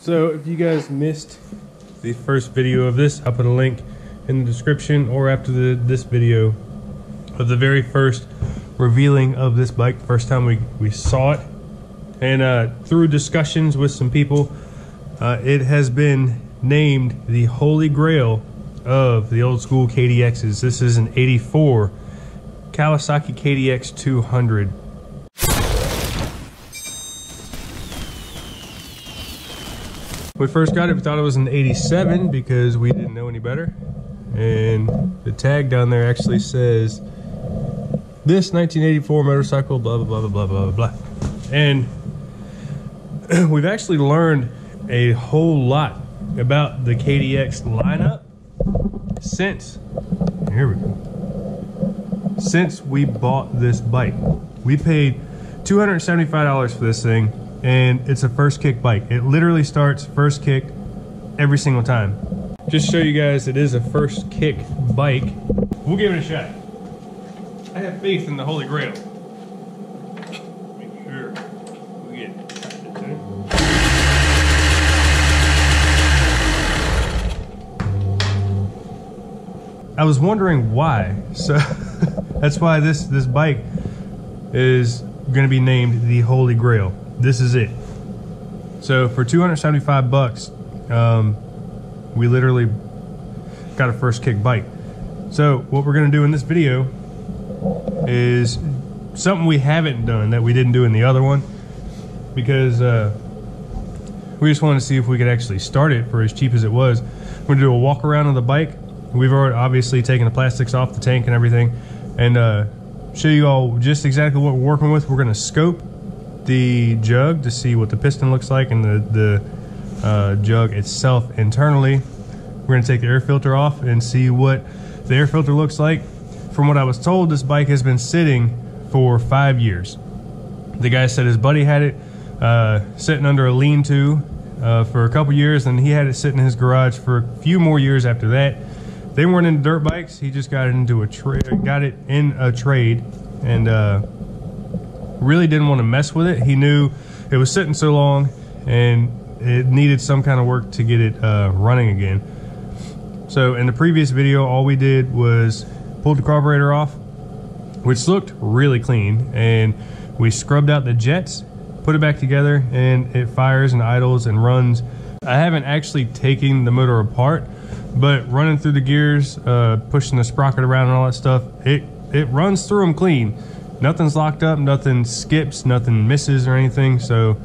So if you guys missed the first video of this, I'll put a link in the description or after the, this video of the very first revealing of this bike, first time we, we saw it. And uh, through discussions with some people, uh, it has been named the holy grail of the old school KDXs. This is an 84 Kawasaki KDX 200. We first got it, we thought it was an 87 because we didn't know any better. And the tag down there actually says, this 1984 motorcycle, blah, blah, blah, blah, blah, blah, blah. And we've actually learned a whole lot about the KDX lineup since, here we go, since we bought this bike. We paid $275 for this thing and it's a first kick bike. It literally starts first kick every single time. Just show you guys it is a first kick bike. We'll give it a shot. I have faith in the Holy Grail. Make sure we get I was wondering why. So that's why this this bike is going to be named the Holy Grail this is it. So for 275 bucks, um, we literally got a first kick bike. So what we're gonna do in this video is something we haven't done that we didn't do in the other one because uh, we just wanted to see if we could actually start it for as cheap as it was. We're gonna do a walk around on the bike. We've already obviously taken the plastics off the tank and everything and uh, show you all just exactly what we're working with. We're gonna scope the jug to see what the piston looks like and the, the uh, jug itself internally. We're to take the air filter off and see what the air filter looks like. From what I was told, this bike has been sitting for five years. The guy said his buddy had it uh, sitting under a lean-to uh, for a couple years, and he had it sitting in his garage for a few more years after that. They weren't into dirt bikes. He just got it into a trade, got it in a trade, and uh, really didn't want to mess with it. He knew it was sitting so long and it needed some kind of work to get it uh, running again. So in the previous video, all we did was pulled the carburetor off, which looked really clean, and we scrubbed out the jets, put it back together, and it fires and idles and runs. I haven't actually taken the motor apart, but running through the gears, uh, pushing the sprocket around and all that stuff, it, it runs through them clean nothing's locked up, nothing skips, nothing misses or anything. So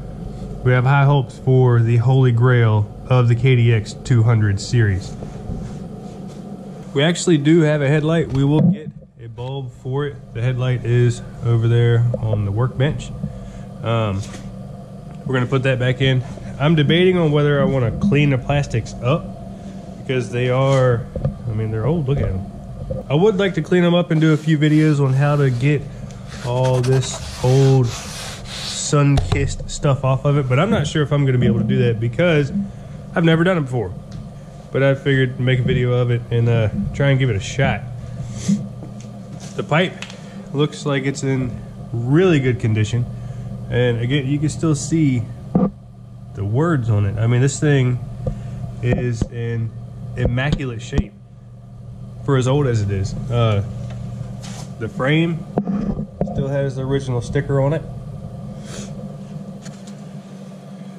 we have high hopes for the holy grail of the KDX 200 series. We actually do have a headlight. We will get a bulb for it. The headlight is over there on the workbench. Um, we're gonna put that back in. I'm debating on whether I wanna clean the plastics up because they are, I mean, they're old, look at them. I would like to clean them up and do a few videos on how to get all this old sun-kissed stuff off of it, but I'm not sure if I'm gonna be able to do that because I've never done it before. But I figured make a video of it and uh, try and give it a shot. The pipe looks like it's in really good condition. And again, you can still see the words on it. I mean, this thing is in immaculate shape for as old as it is. Uh, the frame Still has the original sticker on it.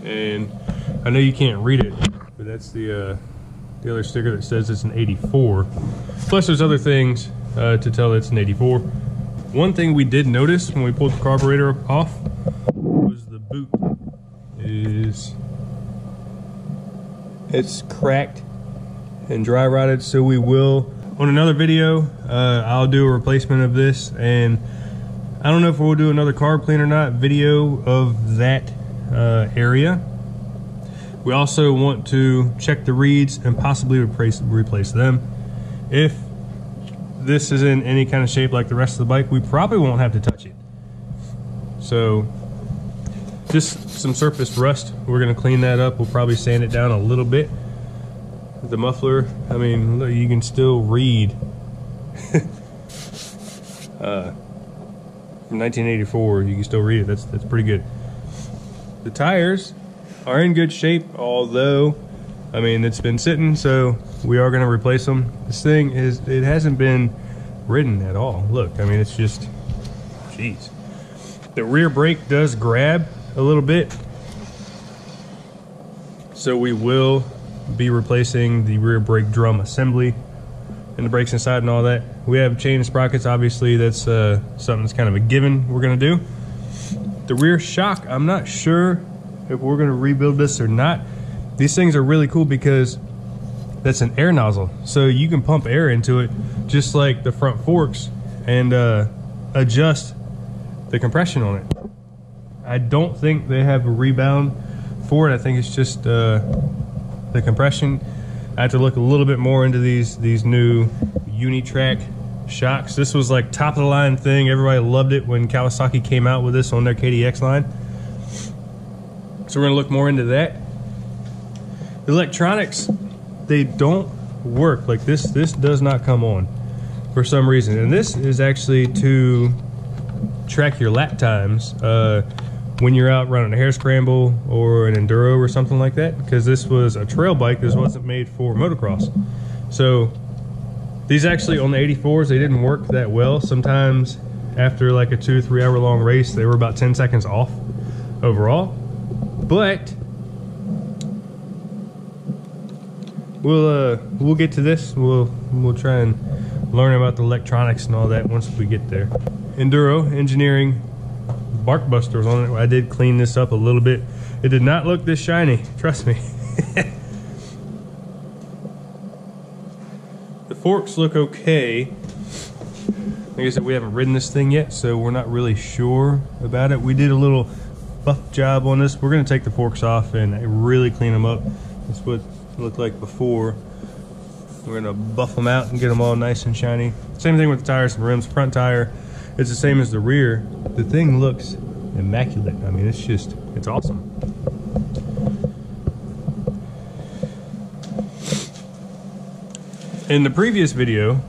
And I know you can't read it, but that's the uh, the other sticker that says it's an 84. Plus there's other things uh, to tell it's an 84. One thing we did notice when we pulled the carburetor off was the boot is it's cracked and dry rotted so we will on another video uh, I'll do a replacement of this and I don't know if we'll do another carb clean or not video of that uh, area. We also want to check the reeds and possibly replace, replace them. If this is in any kind of shape like the rest of the bike, we probably won't have to touch it. So just some surface rust. We're gonna clean that up. We'll probably sand it down a little bit. The muffler, I mean, you can still read. uh, from 1984. You can still read it. That's that's pretty good. The tires are in good shape, although, I mean, it's been sitting, so we are going to replace them. This thing is, it hasn't been ridden at all. Look, I mean, it's just, jeez. The rear brake does grab a little bit. So we will be replacing the rear brake drum assembly and the brakes inside and all that. We have chain sprockets, obviously that's uh, something that's kind of a given we're gonna do. The rear shock, I'm not sure if we're gonna rebuild this or not. These things are really cool because that's an air nozzle. So you can pump air into it just like the front forks and uh, adjust the compression on it. I don't think they have a rebound for it. I think it's just uh, the compression. I have to look a little bit more into these these new Uni-Trak shocks. This was like top of the line thing. Everybody loved it when Kawasaki came out with this on their KDX line. So we're gonna look more into that. The electronics, they don't work. Like this, this does not come on for some reason. And this is actually to track your lap times uh, when you're out running a hare scramble or an enduro or something like that. Because this was a trail bike, this wasn't made for motocross. So these actually on the 84s, they didn't work that well. Sometimes after like a two, three hour long race, they were about 10 seconds off overall. But we'll uh, we'll get to this. We'll we'll try and learn about the electronics and all that once we get there. Enduro Engineering bark busters on it. I did clean this up a little bit. It did not look this shiny, trust me. the forks look okay. Like I said, we haven't ridden this thing yet, so we're not really sure about it. We did a little buff job on this. We're gonna take the forks off and really clean them up. That's what it looked like before. We're gonna buff them out and get them all nice and shiny. Same thing with the tires and rims. Front tire, it's the same as the rear. The thing looks immaculate. I mean, it's just, it's awesome. In the previous video,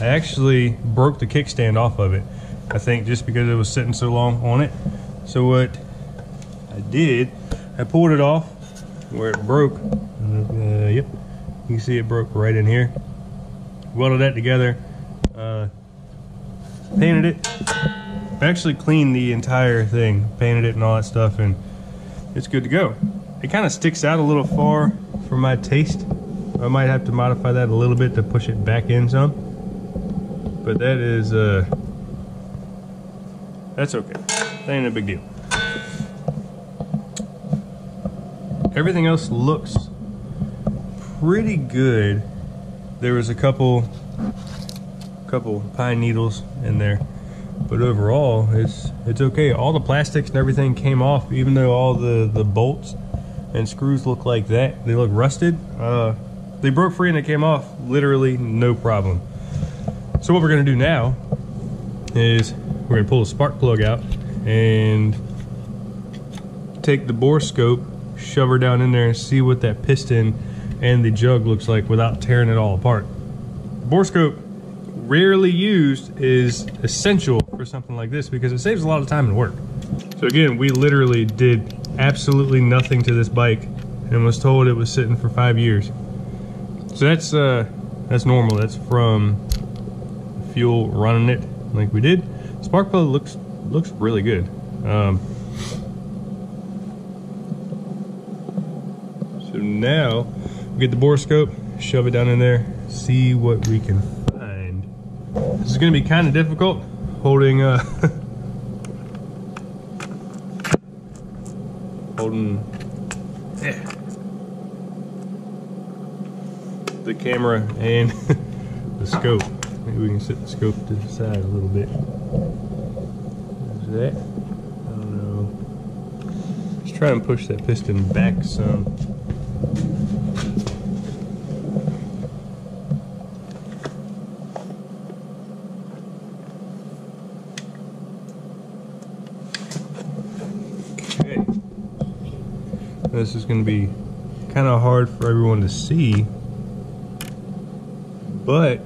I actually broke the kickstand off of it. I think just because it was sitting so long on it. So what I did, I pulled it off where it broke. Uh, yep, you can see it broke right in here. Welded that together, uh, painted it. I actually cleaned the entire thing, painted it and all that stuff, and it's good to go. It kind of sticks out a little far for my taste. I might have to modify that a little bit to push it back in some. But that is, uh, that's okay. That ain't a big deal. Everything else looks pretty good. There was a couple, couple pine needles in there, but overall it's it's okay. All the plastics and everything came off, even though all the the bolts and screws look like that. They look rusted. Uh, they broke free and they came off literally no problem. So what we're gonna do now is we're gonna pull the spark plug out and take the bore scope, shove her down in there and see what that piston and the jug looks like without tearing it all apart. Bore scope, rarely used, is essential for something like this because it saves a lot of time and work. So again, we literally did absolutely nothing to this bike and was told it was sitting for five years. So that's uh, that's normal. That's from fuel running it like we did. Spark plug looks looks really good. Um, so now we get the bore scope, shove it down in there, see what we can. This is going to be kind of difficult holding uh, holding yeah, the camera and the scope. Maybe we can set the scope to the side a little bit. There's that. I don't know. Let's try and push that piston back some. This is going to be kind of hard for everyone to see, but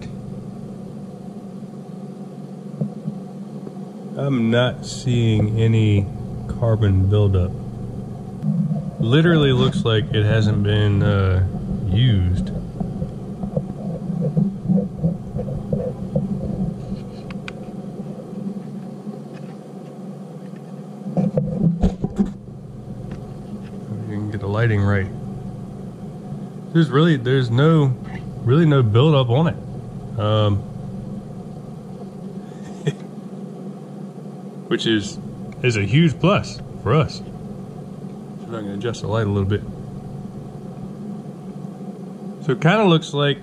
I'm not seeing any carbon buildup. literally looks like it hasn't been uh, used. You can get the lighting right. There's really there's no really no build up on it. Um, which is is a huge plus for us. So I'm going to adjust the light a little bit. So it kind of looks like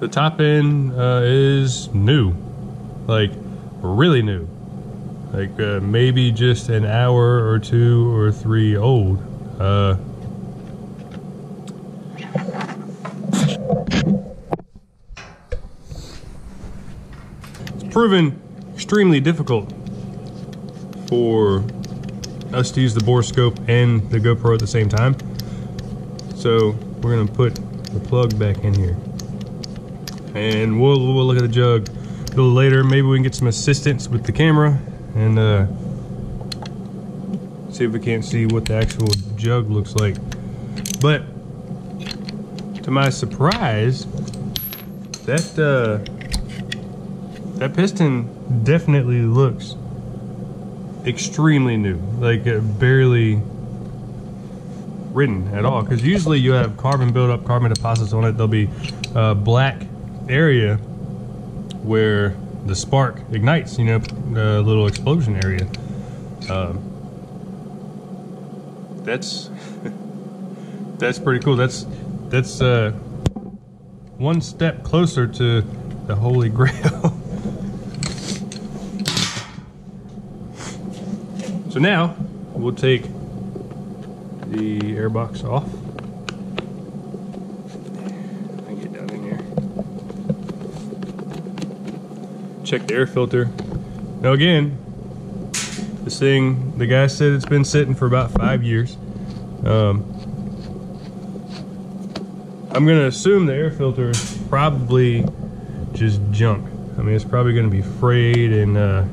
the top end uh, is new, like really new, like uh, maybe just an hour or two or three old. Uh, proven extremely difficult for us to use the borescope and the GoPro at the same time. So we're gonna put the plug back in here. And we'll, we'll look at the jug a little later. Maybe we can get some assistance with the camera and uh, see if we can't see what the actual jug looks like. But to my surprise, that uh, that piston definitely looks extremely new, like uh, barely ridden at all. Because usually you have carbon buildup, carbon deposits on it. There'll be a black area where the spark ignites, you know, a little explosion area. Um, that's that's pretty cool. That's that's uh, one step closer to the Holy Grail. So now we'll take the airbox off. get down in here. Check the air filter. Now again, this thing, the guy said it's been sitting for about five years. Um, I'm gonna assume the air filter is probably just junk. I mean, it's probably gonna be frayed and uh,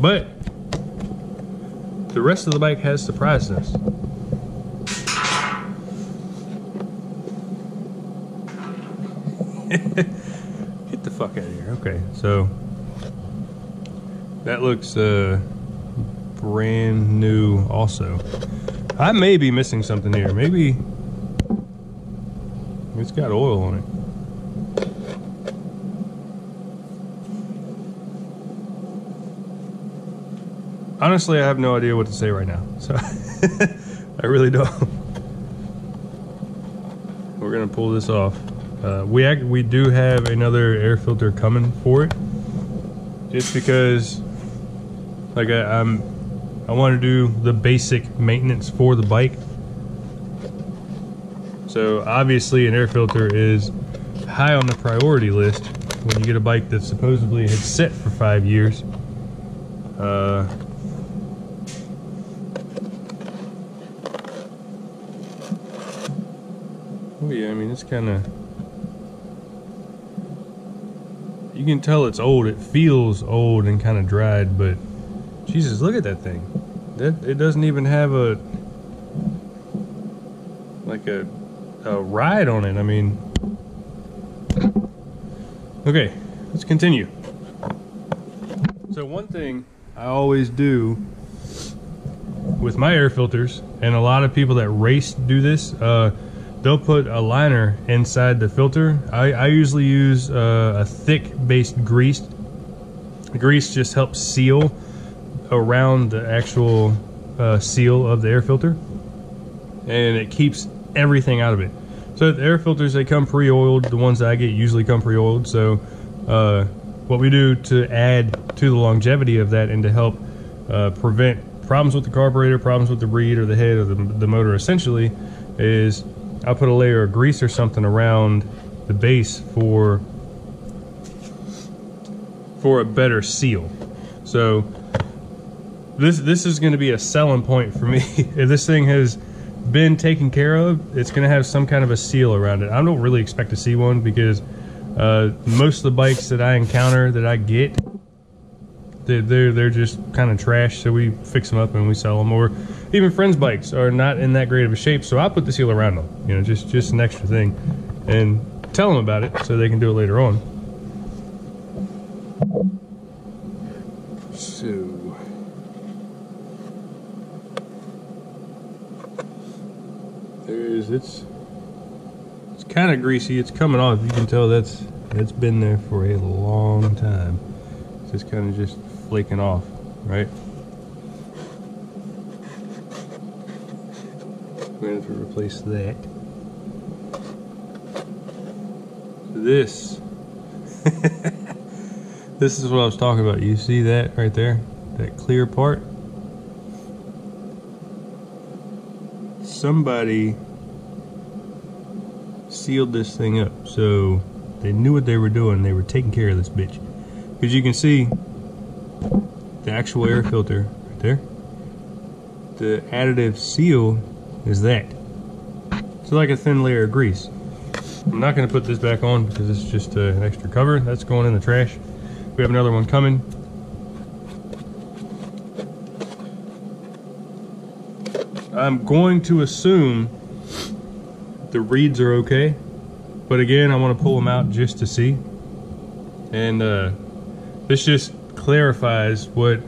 But the rest of the bike has surprised us. Get the fuck out of here. Okay, so that looks uh, brand new also. I may be missing something here. Maybe it's got oil on it. Honestly, I have no idea what to say right now. So I really don't. We're gonna pull this off. Uh, we act, we do have another air filter coming for it, just because, like I, I'm, I want to do the basic maintenance for the bike. So obviously, an air filter is high on the priority list when you get a bike that supposedly had set for five years. Uh, Yeah, I mean it's kind of you can tell it's old. It feels old and kind of dried, but Jesus, look at that thing. That it doesn't even have a like a a ride on it. I mean, okay, let's continue. So one thing I always do with my air filters, and a lot of people that race do this. Uh, they'll put a liner inside the filter. I, I usually use uh, a thick based grease. grease just helps seal around the actual uh, seal of the air filter and it keeps everything out of it. So the air filters, they come pre-oiled. The ones that I get usually come pre-oiled. So uh, what we do to add to the longevity of that and to help uh, prevent problems with the carburetor, problems with the reed or the head or the, the motor essentially is I'll put a layer of grease or something around the base for for a better seal. So this this is going to be a selling point for me. if this thing has been taken care of, it's going to have some kind of a seal around it. I don't really expect to see one because uh, most of the bikes that I encounter that I get They're they're, they're just kind of trash, so we fix them up and we sell them. Or even friends' bikes are not in that great of a shape, so I put the seal around them. You know, just just an extra thing, and tell them about it so they can do it later on. So. There's it's it's kind of greasy. It's coming off. You can tell that's that's been there for a long time. It's just kind of just flaking off, right? To have to replace that. This. this is what I was talking about. You see that right there? That clear part? Somebody sealed this thing up. So they knew what they were doing. They were taking care of this bitch. Because you can see the actual air filter right there. The additive seal is that. It's like a thin layer of grease. I'm not going to put this back on because it's just uh, an extra cover. That's going in the trash. We have another one coming. I'm going to assume the reeds are okay. But again, I want to pull them out just to see. And uh, this just clarifies what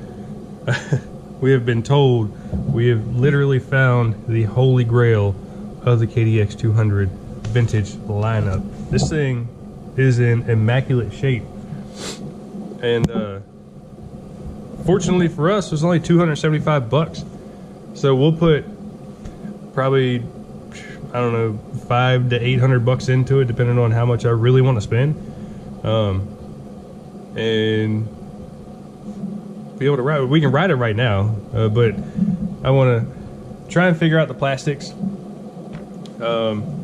we have been told. We have literally found the holy grail of the KDX 200 vintage lineup. This thing is in immaculate shape. And uh, fortunately for us, it was only 275 bucks. So we'll put probably I don't know, five to eight hundred bucks into it, depending on how much I really want to spend, um, and be able to ride. We can ride it right now, uh, but I want to try and figure out the plastics. Um,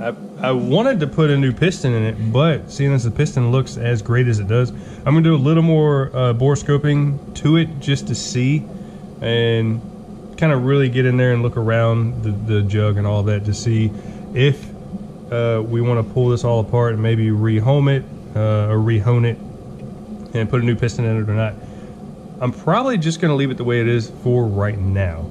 I I wanted to put a new piston in it, but seeing as the piston looks as great as it does, I'm gonna do a little more uh, bore scoping to it just to see and kind of really get in there and look around the, the jug and all that to see if uh, we want to pull this all apart and maybe rehome it uh, or rehone it and put a new piston in it or not. I'm probably just going to leave it the way it is for right now.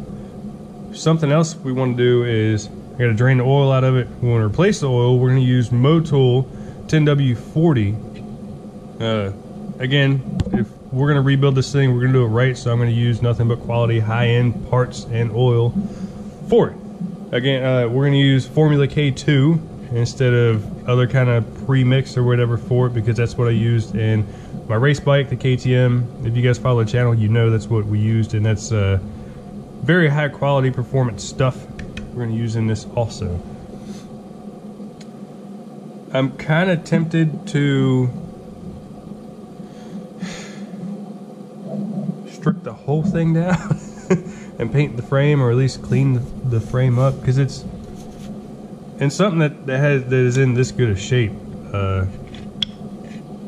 Something else we want to do is I got to drain the oil out of it. We want to replace the oil. We're going to use Motul 10W40. Uh, again, if we're going to rebuild this thing. We're going to do it right. So I'm going to use nothing but quality high-end parts and oil for it. Again, uh, we're going to use Formula K2 instead of other kind of pre-mix or whatever for it because that's what I used in my race bike, the KTM. If you guys follow the channel, you know that's what we used, and that's uh, very high quality performance stuff we're to use in this also. I'm kind of tempted to strip the whole thing down and paint the frame or at least clean the, the frame up because it's and something that, that has that is in this good a shape uh,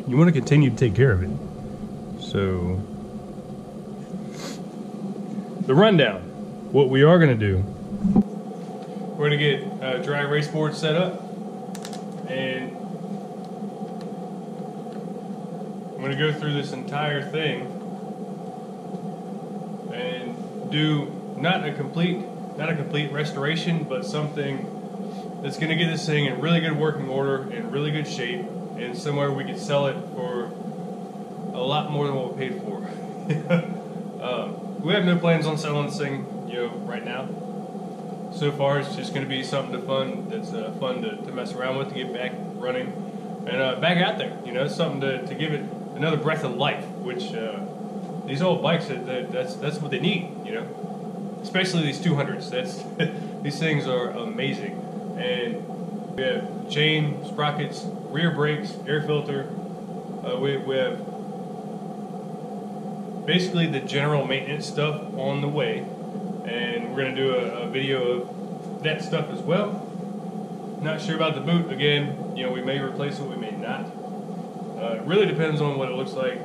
you want to continue to take care of it. So the rundown what we are going to do. We're going to get a dry race board set up and I'm going to go through this entire thing and do not a complete not a complete restoration, but something that's going to get this thing in really good working order, in really good shape, and somewhere we could sell it for a lot more than what we paid for. um, we have no plans on selling this thing, you know, right now. So far, it's just going to be something to fun that's uh, fun to, to mess around with, to get back running, and uh, back out there. You know, something to, to give it another breath of life, which. Uh, these old bikes, that's that's what they need, you know. Especially these 200s. That's these things are amazing, and we have chain, sprockets, rear brakes, air filter. Uh, we, we have basically the general maintenance stuff on the way, and we're gonna do a, a video of that stuff as well. Not sure about the boot again. You know, we may replace it, we may not. Uh, it really depends on what it looks like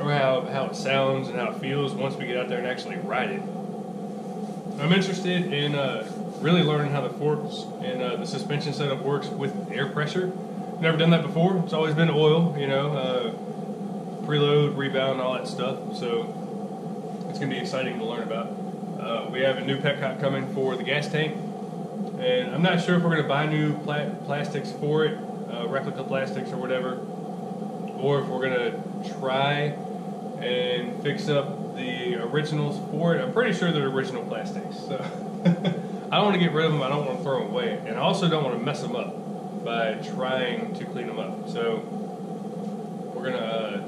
or how, how it sounds and how it feels once we get out there and actually ride it. I'm interested in uh, really learning how the forks and uh, the suspension setup works with air pressure. Never done that before. It's always been oil, you know. Uh, preload, rebound, all that stuff. So it's going to be exciting to learn about. Uh, we have a new petcock coming for the gas tank, and I'm not sure if we're going to buy new pla- plastics for it, uh, replica plastics or whatever, or if we're going to try and fix up the originals for it. I'm pretty sure they're original plastics, so I don't want to get rid of them. I don't want to throw them away, and I also don't want to mess them up by trying to clean them up. So we're gonna uh,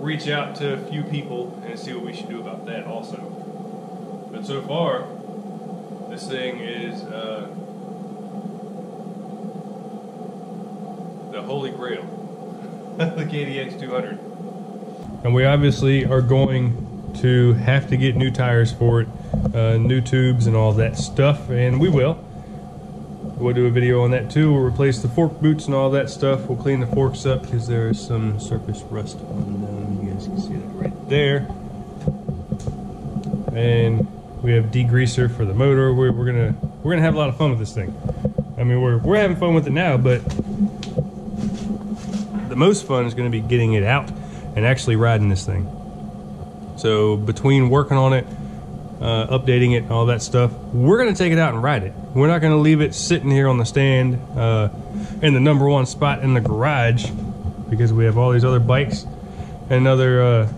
reach out to a few people and see what we should do about that also. But so far, this thing is uh, the holy grail, the KDX 200. And we obviously are going to have to get new tires for it, uh, new tubes and all that stuff, and we will. We'll do a video on that too. We'll replace the fork boots and all that stuff. We'll clean the forks up because there is some surface rust on them. You guys can see that right there. And we have degreaser for the motor. We're, we're gonna we're gonna have a lot of fun with this thing. I mean, we're we're having fun with it now, but the most fun is to be getting it out and actually riding this thing. So between working on it, uh, updating it, all that stuff, we're going to take it out and ride it. We're not going to leave it sitting here on the stand uh, in the number one spot in the garage because we have all these other bikes and other uh,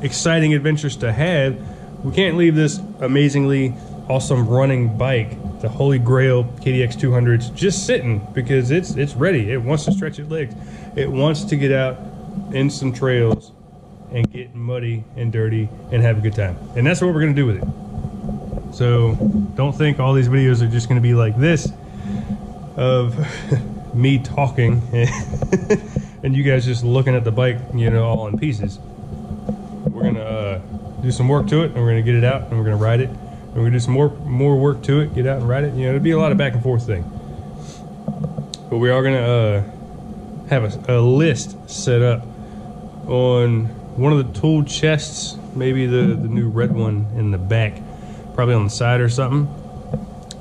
exciting adventures to have. We can't leave this amazingly awesome running bike, the Holy Grail KDX 200s, just sitting because it's it's ready. It wants to stretch its legs. It wants to get out in some trails and get muddy and dirty and have a good time. And that's what we're gonna do with it. So don't think all these videos are just gonna be like this of me talking and you guys just looking at the bike, you know, all in pieces. We're gonna uh, do some work to it and we're gonna get it out and we're gonna ride it. And we're gonna do some more more work to it, get out and ride it. You know, it'll be a lot of back and forth thing. But we are gonna uh, have a, a list set up on one of the tool chests, maybe the, the new red one in the back, probably on the side or something,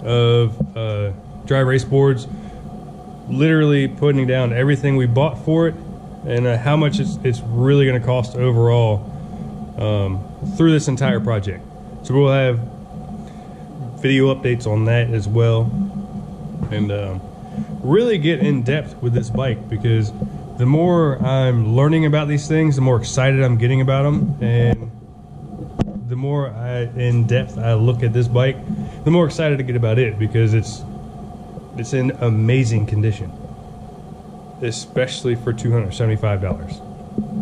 of uh, dry race boards, literally putting down everything we bought for it and uh, how much it's, it's really going to cost overall um, through this entire project. So we'll have video updates on that as well and um, really get in depth with this bike because the more I'm learning about these things, the more excited I'm getting about them, and the more I, in depth I look at this bike, the more excited I get about it because it's it's in amazing condition, especially for two hundred seventy-five dollars.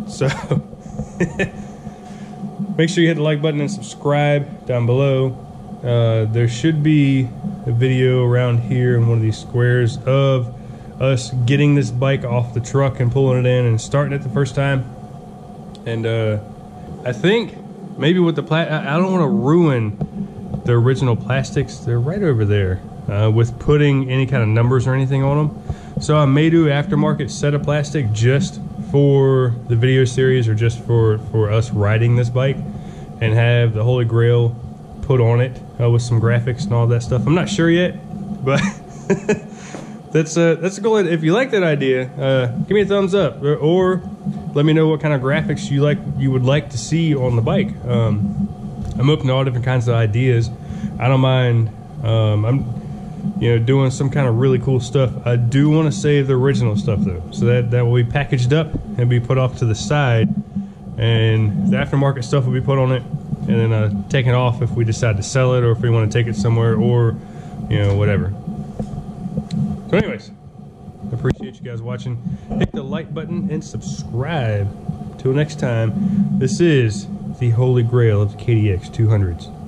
So make sure you hit the like button and subscribe down below. Uh, there should be a video around here in one of these squares of us getting this bike off the truck and pulling it in and starting it the first time. And uh, I think maybe with the plat, I don't want to ruin the original plastics. They're right over there uh, with putting any kind of numbers or anything on them. So I may do aftermarket set of plastic just for the video series or just for, for us riding this bike and have the Holy Grail put on it uh, with some graphics and all that stuff. I'm not sure yet, but that's uh, that's a goal. If you like that idea, uh, give me a thumbs up, or, or, let me know what kind of graphics you like you would like to see on the bike. Um, I'm open to all different kinds of ideas. I don't mind. Um, I'm you know doing some kind of really cool stuff. I do want to save the original stuff though, so that that will be packaged up and be put off to the side, and the aftermarket stuff will be put on it, and then uh, taken off if we decide to sell it or if we want to take it somewhere or you know whatever. So anyways, appreciate you guys watching. Hit the like button and subscribe. Till next time, this is the Holy Grail of the KDX 200s.